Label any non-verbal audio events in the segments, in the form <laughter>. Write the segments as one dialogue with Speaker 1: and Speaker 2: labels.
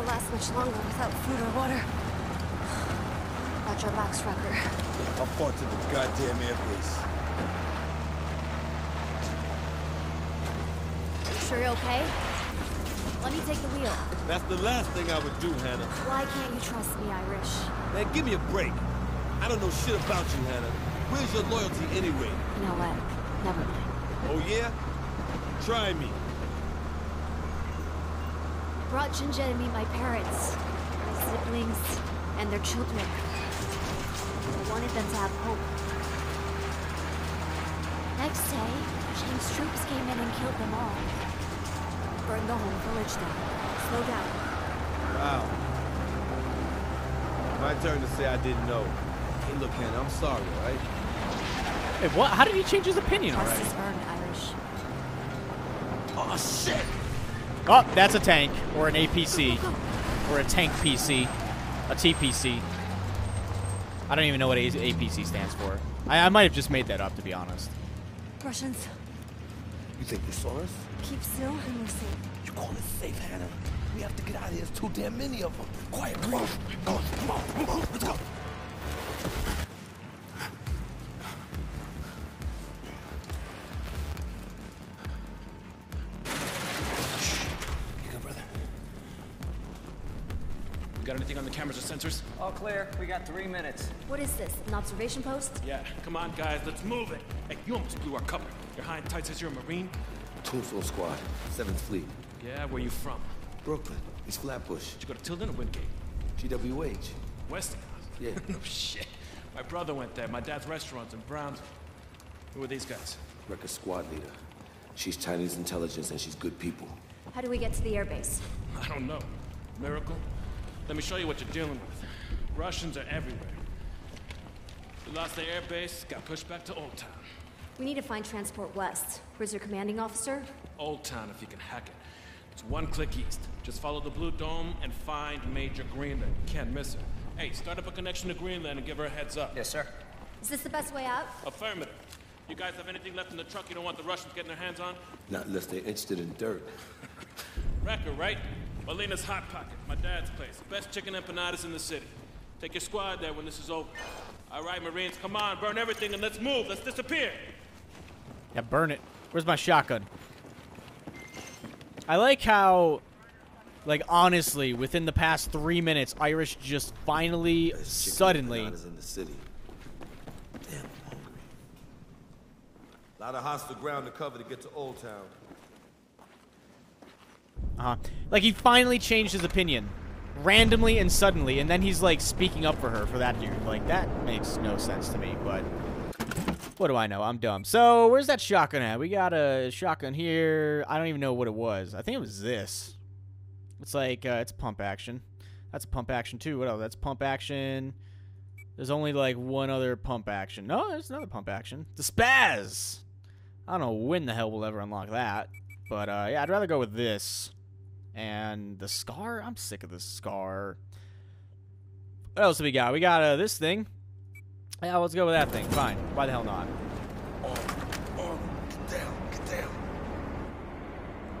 Speaker 1: can't last much longer without food or water. Watch our backs, Recker.
Speaker 2: How far to the goddamn airbase?
Speaker 1: Sure you're okay? Let me take the wheel.
Speaker 2: That's the last thing I would do, Hannah.
Speaker 1: Why can't you trust me, Irish?
Speaker 2: Man, give me a break. I don't know shit about you, Hannah. Where's your loyalty anyway?
Speaker 1: You know what? Never mind.
Speaker 2: Oh yeah? Try me.
Speaker 1: Brought Jinja to meet my parents, my siblings, and their children. I wanted them to have hope. Next day, Chang's troops came in and killed them all. Burned the whole village down. Slow down.
Speaker 2: Wow. My turn to say I didn't know. Hey, look, Hannah, I'm sorry, all right?
Speaker 3: Hey, what? How did he change his opinion
Speaker 1: Trust
Speaker 3: already?
Speaker 1: is earned, Irish.
Speaker 2: Oh, shit!
Speaker 3: Oh, that's a tank. Or an APC. Or a tank PC. A TPC. I don't even know what A- APC stands for. I, I might have just made that up, to be honest.
Speaker 1: Russians,
Speaker 2: You think they saw us?
Speaker 1: keep still and we're safe.
Speaker 2: You call it safe, Hannah? We have to get out of here. There's too damn many of them. Quiet, come on. Come on, come on, come on. Let's go.
Speaker 4: Got anything on the cameras or sensors?
Speaker 5: All clear. We got three minutes.
Speaker 1: What is this? An observation post?
Speaker 4: Yeah, come on, guys, let's move it. Hey, you almost blew our cover. Your high and tight says you're a Marine?
Speaker 2: Tombstone Squad, 7th Fleet.
Speaker 4: Yeah, where you from?
Speaker 2: Brooklyn, East Flatbush,
Speaker 4: Did you go to Tilden or Wingate?
Speaker 2: GWH.
Speaker 4: Westinghouse?
Speaker 2: Yeah.
Speaker 4: no <laughs> oh, shit. My brother went there. My dad's restaurant's in Browns. Who are these guys?
Speaker 2: Record squad leader. She's Chinese intelligence and she's good people.
Speaker 1: How do we get to the airbase?
Speaker 4: I don't know. Miracle? Let me show you what you're dealing with. Russians are everywhere. We lost the air base, got pushed back to Old Town.
Speaker 1: We need to find Transport West. Where's your commanding officer?
Speaker 4: Old Town, if you can hack it. It's one click east. Just follow the blue dome and find Major Greenland. Can't miss her. Hey, start up a connection to Greenland and give her a heads up.
Speaker 5: Yes, sir.
Speaker 1: Is this the best way out?
Speaker 4: Affirmative. You guys have anything left in the truck you don't want the Russians getting their hands on?
Speaker 2: Not unless they're interested in dirt.
Speaker 4: Recker, right? Molina's Hot Pocket, my dad's place. Best chicken empanadas in the city. Take your squad there when this is over. All right, Marines, come on, burn everything and let's move. Let's disappear.
Speaker 3: Yeah, burn it. Where's my shotgun? I like how, like, honestly, within the past three minutes, Irish just finally,
Speaker 2: There's chicken
Speaker 3: suddenly.
Speaker 2: empanadas in the city. Damn, I'm hungry. A lot of hostile ground to cover to get to Old Town.
Speaker 3: Uh-huh. Like, he finally changed his opinion. Randomly and suddenly, and then he's, like, speaking up for her for that dude. Like, that makes no sense to me, but... What do I know? I'm dumb. So, where's that shotgun at? We got a shotgun here. I don't even know what it was. I think it was this. It's like, uh, it's pump action. That's pump action, too. What else? That's pump action. There's only, like, one other pump action. No, there's another pump action. The spaz! I don't know when the hell we'll ever unlock that. But, uh, yeah, I'd rather go with this. And the scar? I'm sick of this scar. What else do we got? We got uh, this thing. Yeah, let's go with that thing. Fine. Why the hell not?
Speaker 2: Get down, get down.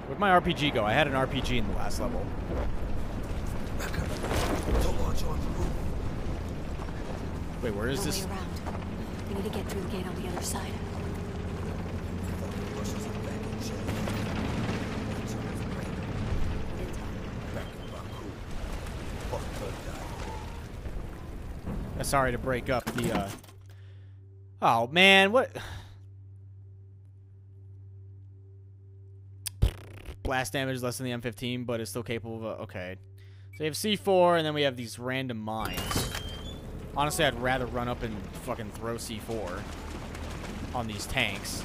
Speaker 3: Where'd my RPG go? I had an RPG in the last level.
Speaker 2: Back up. Don't launch on the roof.
Speaker 3: Wait, where is
Speaker 1: no
Speaker 3: this?
Speaker 1: way around. We need to get through the gate on the other side.
Speaker 3: Uh, sorry to break up the, uh... Oh, man, what... Blast damage is less than the M15, but it's still capable of... A... Okay. So we have C4, and then we have these random mines. Honestly, I'd rather run up and fucking throw C4 on these tanks.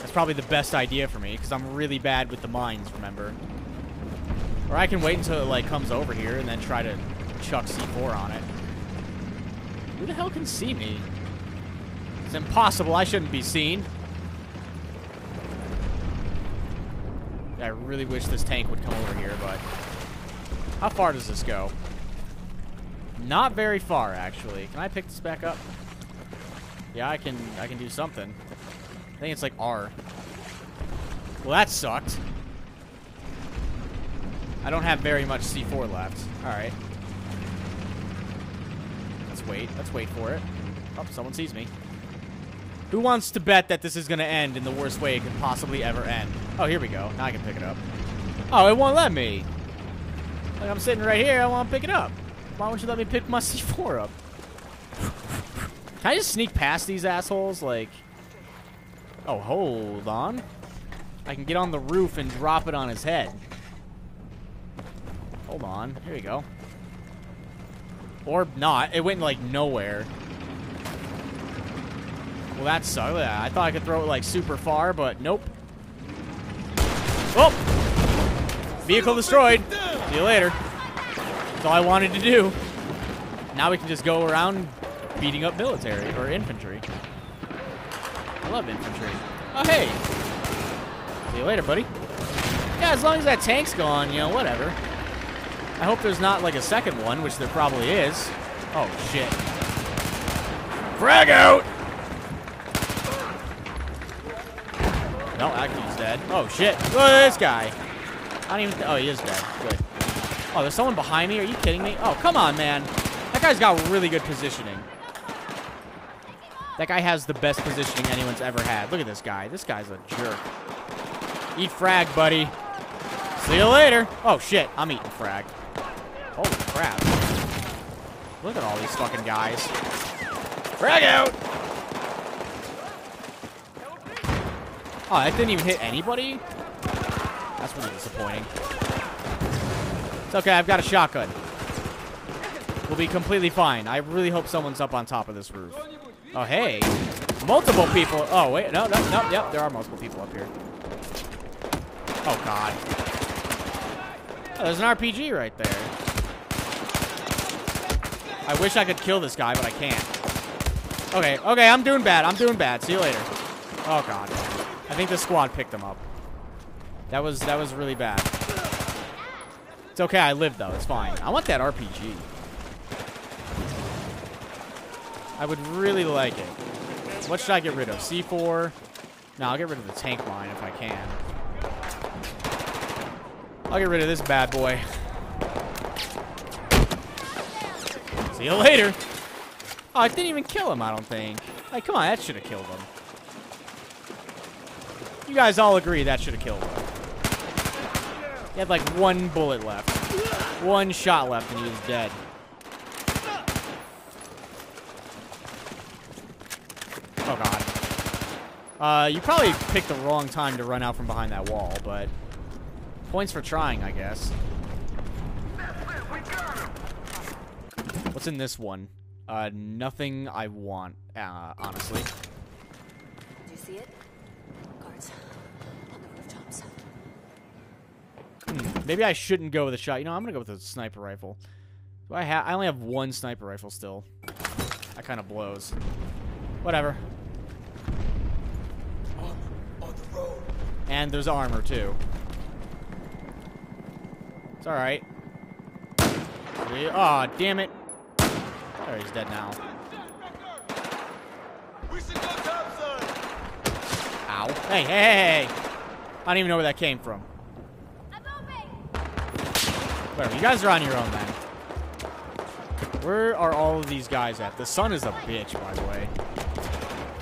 Speaker 3: That's probably the best idea for me, because I'm really bad with the mines, remember? Or I can wait until it, like, comes over here and then try to chuck C4 on it. Who the hell can see me? It's impossible. I shouldn't be seen. I really wish this tank would come over here, but... How far does this go? Not very far, actually. Can I pick this back up? Yeah, I can I can do something. I think it's like R. Well, that sucked. I don't have very much C4 left. Alright. Let's wait. Let's wait for it. Oh, someone sees me. Who wants to bet that this is going to end in the worst way it could possibly ever end? Oh, here we go. Now I can pick it up. Oh, it won't let me. Like, I'm sitting right here. I want to pick it up. Why won't you let me pick my <laughs> C4 up? Can I just sneak past these assholes? Like... Oh, hold on. I can get on the roof and drop it on his head. Hold on. Here we go. Or not. It went, like, nowhere. Well, that sucked. I thought I could throw it, like, super far, but nope. Oh! Vehicle destroyed. See you later. That's all I wanted to do. Now we can just go around beating up military or infantry. I love infantry. Oh, hey. See you later, buddy. Yeah, as long as that tank's gone, you know, whatever. I hope there's not, like, a second one, which there probably is. Oh, shit. Frag out! No, Aki's dead. Oh, shit. Look at this guy. I don't even... oh, he is dead. Good. Oh, there's someone behind me? Are you kidding me? Oh, come on, man. That guy's got really good positioning. That guy has the best positioning anyone's ever had. Look at this guy. This guy's a jerk. Eat frag, buddy. See you later. Oh, shit. I'm eating frag. Holy crap. Look at all these fucking guys. Frag out! Oh, that didn't even hit anybody? That's really disappointing. It's okay, I've got a shotgun. We'll be completely fine. I really hope someone's up on top of this roof. Oh, hey. Multiple people. Oh, wait. No, no, no. Yep, there are multiple people up here. Oh, God. Oh, there's an RPG right there. I wish I could kill this guy, but I can't. Okay, okay, I'm doing bad. I'm doing bad. See you later. Oh, God. I think the squad picked him up. That was that was really bad. It's okay, I lived though. It's fine. I want that RPG. I would really like it. What should I get rid of? C4? No, I'll get rid of the tank mine if I can. I'll get rid of this bad boy. <laughs> See you later. Oh, I didn't even kill him, I don't think. Like, come on, that should have killed him. You guys all agree that should have killed him. He had like one bullet left. One shot left and he was dead. Oh god. Uh, you probably picked the wrong time to run out from behind that wall, but points for trying, I guess. What's in this one? Uh, nothing I want, uh, honestly.
Speaker 1: Do you see it? Guards on the rooftops.
Speaker 3: Hmm, maybe I shouldn't go with a shot. You know, I'm gonna go with a sniper rifle. Do I have? I only have one sniper rifle still. That kind of blows. Whatever.
Speaker 2: On, on the road.
Speaker 3: And there's armor too. It's all right. Oh, damn it! He's dead now. Ow! Hey, hey, hey! hey. I don't even know where that came from. Whatever. You guys are on your own, man. Where are all of these guys at? The sun is a bitch, by the way.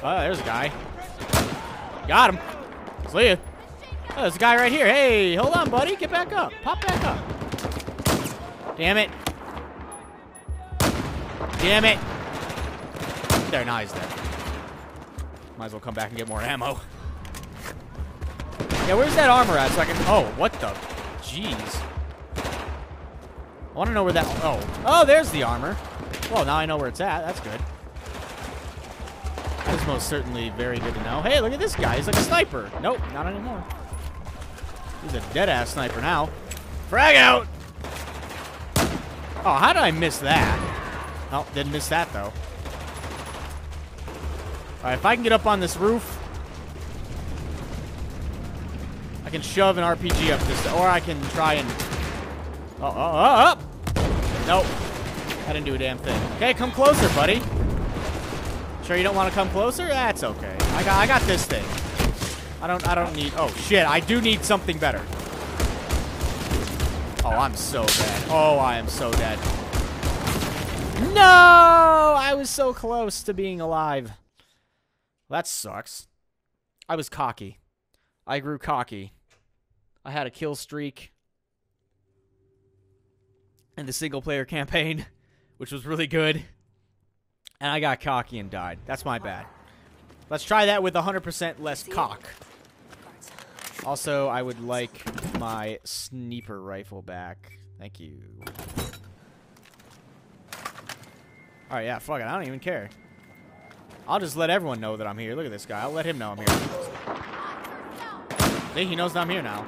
Speaker 3: Oh, there's a guy. Got him. See ya. Oh, there's a guy right here. Hey, hold on, buddy. Get back up. Pop back up. Damn it. Damn it. There, now he's dead. Might as well come back and get more ammo. Yeah, where's that armor at so I can... Oh, what the... Jeez. I want to know where that... Oh. Oh, there's the armor. Well, now I know where it's at. That's good. That is most certainly very good to know. Hey, look at this guy. He's like a sniper. Nope, not anymore. He's a dead-ass sniper now. Frag out! Oh, how did I miss that? Oh, didn't miss that, though. Alright, if I can get up on this roof, I can shove an RPG up this, or I can try and... Oh, oh, oh, oh! Nope. I didn't do a damn thing. Okay, come closer, buddy. Sure you don't want to come closer? That's okay. I got I got this thing. I don't I don't need Oh shit, I do need something better. Oh, I'm so dead. Oh, I am so dead. No! I was so close to being alive. That sucks. I was cocky. I grew cocky. I had a kill streak in the single player campaign, <laughs> which was really good. And I got cocky and died. That's my bad. Let's try that with 100% less cock. Also, I would like my sniper rifle back. Thank you. Alright, yeah, fuck it. I don't even care. I'll just let everyone know that I'm here. Look at this guy. I'll let him know I'm here. See, he knows that I'm here now.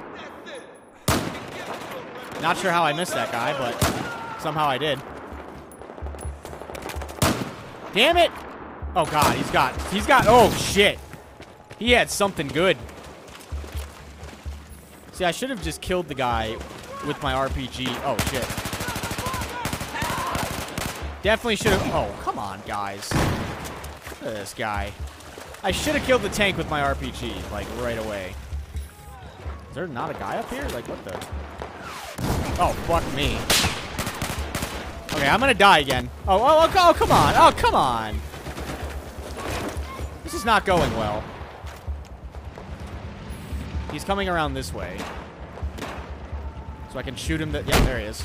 Speaker 3: Not sure how I missed that guy, but somehow I did. Damn it! Oh god, he's got, he's got, oh shit. He had something good. See, I should have just killed the guy with my RPG. Oh shit. Definitely should have, oh, come on, guys. Look at this guy. I should have killed the tank with my RPG, like, right away. Is there not a guy up here? Like, what the? Oh, fuck me. Okay, I'm gonna die again. Oh, oh, oh, oh, come on. Oh, come on. This is not going well. He's coming around this way. So I can shoot him. Yeah, there he is.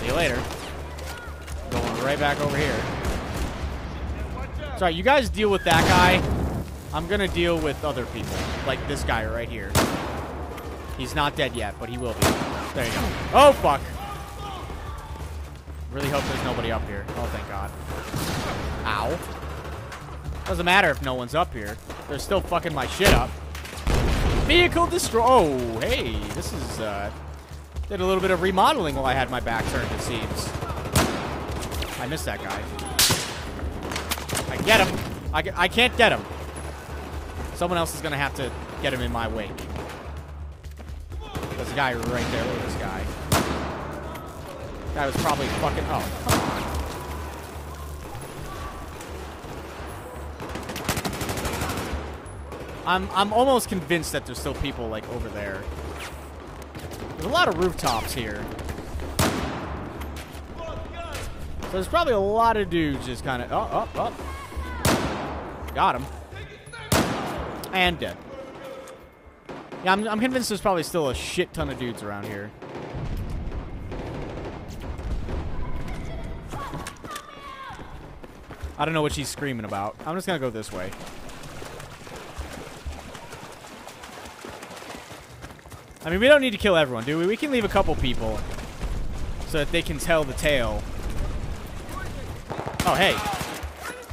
Speaker 3: See you later. Going right back over here. Sorry, you guys deal with that guy. I'm gonna deal with other people. Like this guy right here. He's not dead yet, but he will be. There you go. Oh, fuck. Really hope there's nobody up here. Oh, thank God. Ow. Doesn't matter if no one's up here. They're still fucking my shit up. Vehicle destroy. Oh, hey. This is, uh... Did a little bit of remodeling while I had my back turned, it seems. I missed that guy. I get him. I, I can't get him. Someone else is going to have to get him in my wake. There's a guy right there. Look at this guy. Guy was probably fucking... Oh, come on. I'm, I'm almost convinced that there's still people, like, over there. There's a lot of rooftops here. So there's probably a lot of dudes just kind of... Oh, oh, oh. Got him. And dead. Yeah, I'm, I'm convinced there's probably still a shit ton of dudes around here. I don't know what she's screaming about. I'm just gonna go this way. I mean, we don't need to kill everyone, do we? We can leave a couple people so that they can tell the tale. Oh, hey.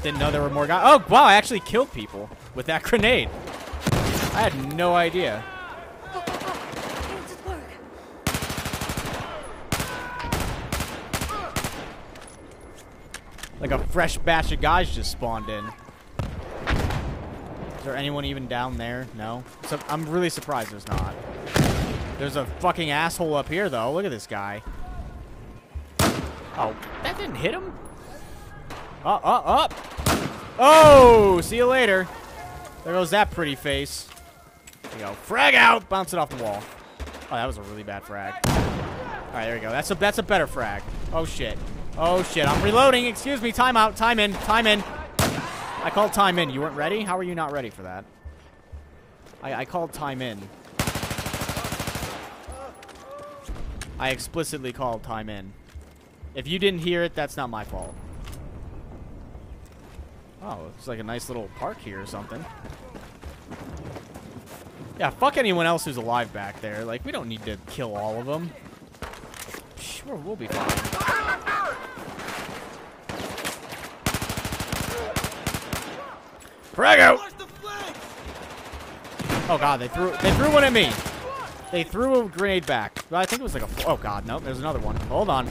Speaker 3: Didn't know there were more guys. Oh, wow, I actually killed people with that <laughs> grenade. I had no idea. Like a fresh batch of guys just spawned in. Is there anyone even down there? No? So I'm really surprised there's not. There's a fucking asshole up here, though. Look at this guy. Oh, that didn't hit him? Oh, oh, up. Oh, see you later. There goes that pretty face. There you go. Frag out. Bounce it off the wall. Oh, that was a really bad frag. All right, there we go. That's a that's a better frag. Oh shit. Oh shit. I'm reloading. Excuse me. Time out. Time in. Time in. I called time in. You weren't ready? How are you not ready for that? I, I called time in. I explicitly called time in. If you didn't hear it, that's not my fault. Oh, it's like a nice little park here or something. Yeah, fuck anyone else who's alive back there. Like, we don't need to kill all of them. Sure, we'll be fine. Frag out! Oh god, they threw they threw one at me. They threw a grenade back. I think it was like a. Oh god, no, there's another one. Hold on.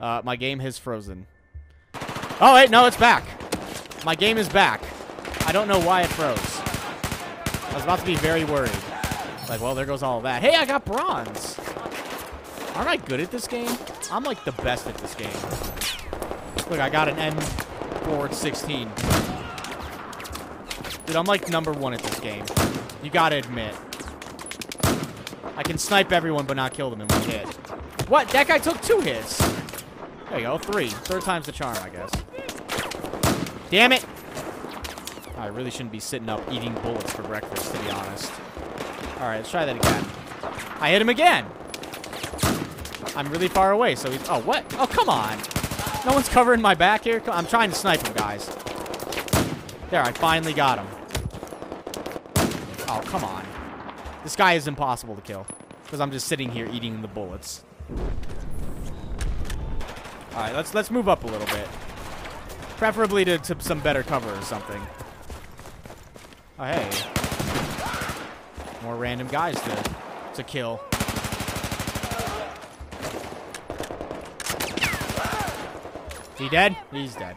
Speaker 3: Uh, my game has frozen. Oh wait, no, it's back. My game is back. I don't know why it froze. I was about to be very worried. Like, well, there goes all that. Hey, I got bronze. Aren't I good at this game? I'm like the best at this game. Look, I got an M forward 16. Dude, I'm like number one at this game. You gotta admit. I can snipe everyone but not kill them in one hit. What? That guy took two hits. There you go, three. Third time's the charm, I guess. Damn it! I really shouldn't be sitting up eating bullets for breakfast, to be honest. Alright, let's try that again. I hit him again! I'm really far away, so he's... Oh, what? Oh, come on! No one's covering my back here? I'm trying to snipe him, guys. There, I finally got him. Oh, come on. This guy is impossible to kill. Because I'm just sitting here eating the bullets. Alright, let's let's move up a little bit. Preferably to, to some better cover or something. Oh, hey. More random guys to, to kill. He dead? He's dead.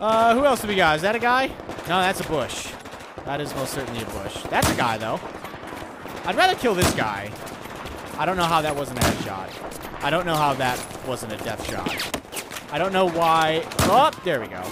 Speaker 3: Uh, who else do we got? Is that a guy? No, that's a bush. That is most certainly a bush. That's a guy, though. I'd rather kill this guy. I don't know how that wasn't a headshot. I don't know how that wasn't a death shot. I don't know why... Oh, there we go.